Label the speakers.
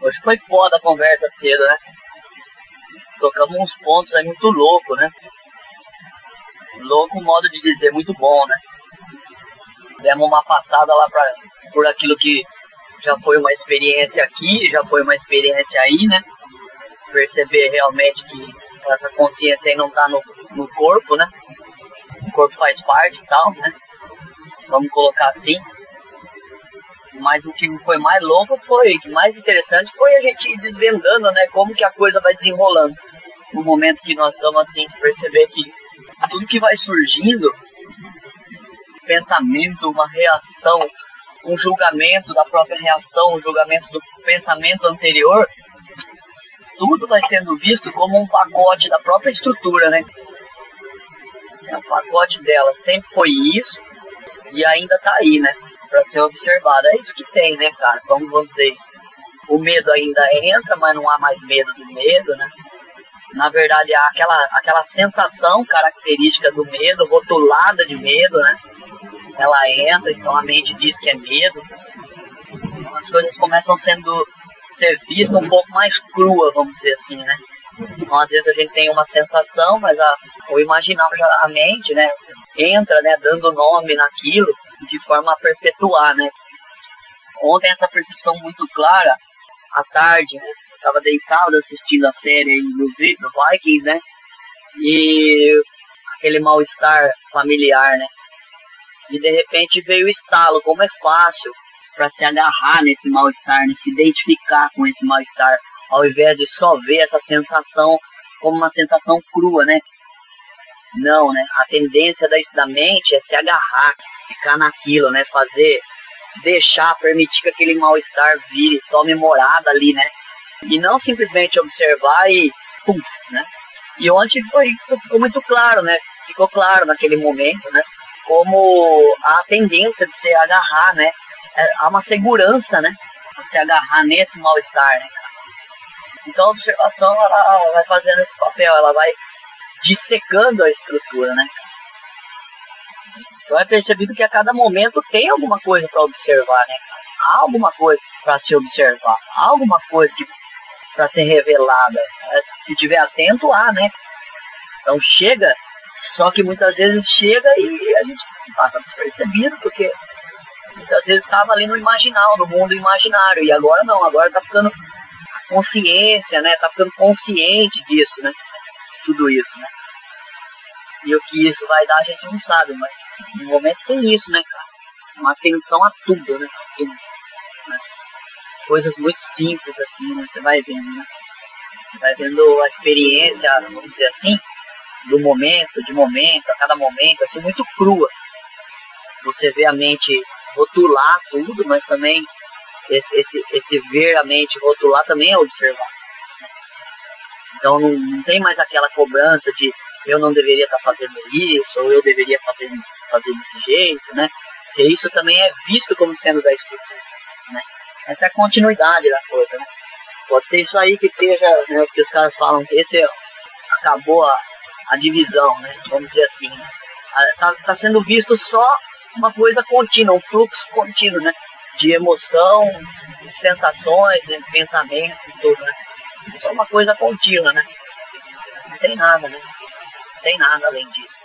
Speaker 1: Hoje foi foda a conversa cedo, né? Tocamos uns pontos aí muito louco, né? Louco modo de dizer, muito bom, né? Demos uma passada lá pra, por aquilo que já foi uma experiência aqui, já foi uma experiência aí, né? Perceber realmente que essa consciência aí não tá no, no corpo, né? O corpo faz parte e tal, né? Vamos colocar assim. Mas o que foi mais louco foi, o que mais interessante foi a gente ir desvendando, né? Como que a coisa vai desenrolando. No momento que nós estamos assim, perceber que tudo que vai surgindo, pensamento, uma reação, um julgamento da própria reação, um julgamento do pensamento anterior, tudo vai sendo visto como um pacote da própria estrutura, né? É o pacote dela sempre foi isso e ainda tá aí, né? Pra ser observado. É isso que tem, né, cara? Como vocês. O medo ainda entra, mas não há mais medo do medo, né? Na verdade, há aquela, aquela sensação característica do medo, rotulada de medo, né? Ela entra, então a mente diz que é medo. As coisas começam sendo ser vistas um pouco mais crua, vamos dizer assim, né? Então, às vezes a gente tem uma sensação, mas a, o imaginar a mente, né, entra, né, dando nome naquilo de forma a perpetuar, né. Ontem essa percepção muito clara, à tarde, né, estava deitado assistindo a série do, do Vikings, né, e aquele mal-estar familiar, né, e de repente veio o estalo, como é fácil para se agarrar nesse mal-estar, né, se identificar com esse mal-estar, ao invés de só ver essa sensação como uma sensação crua, né? Não, né? A tendência da, da mente é se agarrar, ficar naquilo, né? Fazer, deixar, permitir que aquele mal-estar vire, tome morada ali, né? E não simplesmente observar e pum, né? E ontem foi, ficou muito claro, né? Ficou claro naquele momento, né? Como a tendência de se agarrar, né? É, há uma segurança, né? Se agarrar nesse mal-estar, né? Então a observação ela vai fazendo esse papel, ela vai dissecando a estrutura, né? Então é percebido que a cada momento tem alguma coisa para observar, né? Há alguma coisa para se observar, há alguma coisa para ser revelada. Né? Se tiver atento, há, né? Então chega, só que muitas vezes chega e a gente passa despercebido, porque muitas vezes estava ali no imaginal, no mundo imaginário, e agora não, agora está ficando consciência, né? Tá ficando consciente disso, né? Tudo isso, né? E o que isso vai dar a gente não sabe, mas no momento tem isso, né, cara? Uma atenção a tudo, né? Né? Coisas muito simples, assim, né? Você vai vendo, né? Você vai vendo a experiência, vamos dizer assim, do momento, de momento, a cada momento, assim, muito crua. Você vê a mente rotular tudo, mas também esse, esse, esse ver a mente rotular também é observar. Então não, não tem mais aquela cobrança de eu não deveria estar fazendo isso, ou eu deveria fazer, fazer desse jeito, né? Porque isso também é visto como sendo da estrutura, né? Essa é a continuidade da coisa, né? Pode ser isso aí que esteja, né, que os caras falam, que esse é, acabou a, a divisão, né? Vamos dizer assim. Está tá sendo visto só uma coisa contínua, um fluxo contínuo, né? de emoção, de sensações, de pensamentos e tudo, né? É uma coisa contínua, né? Não tem nada, né? Não tem nada além disso.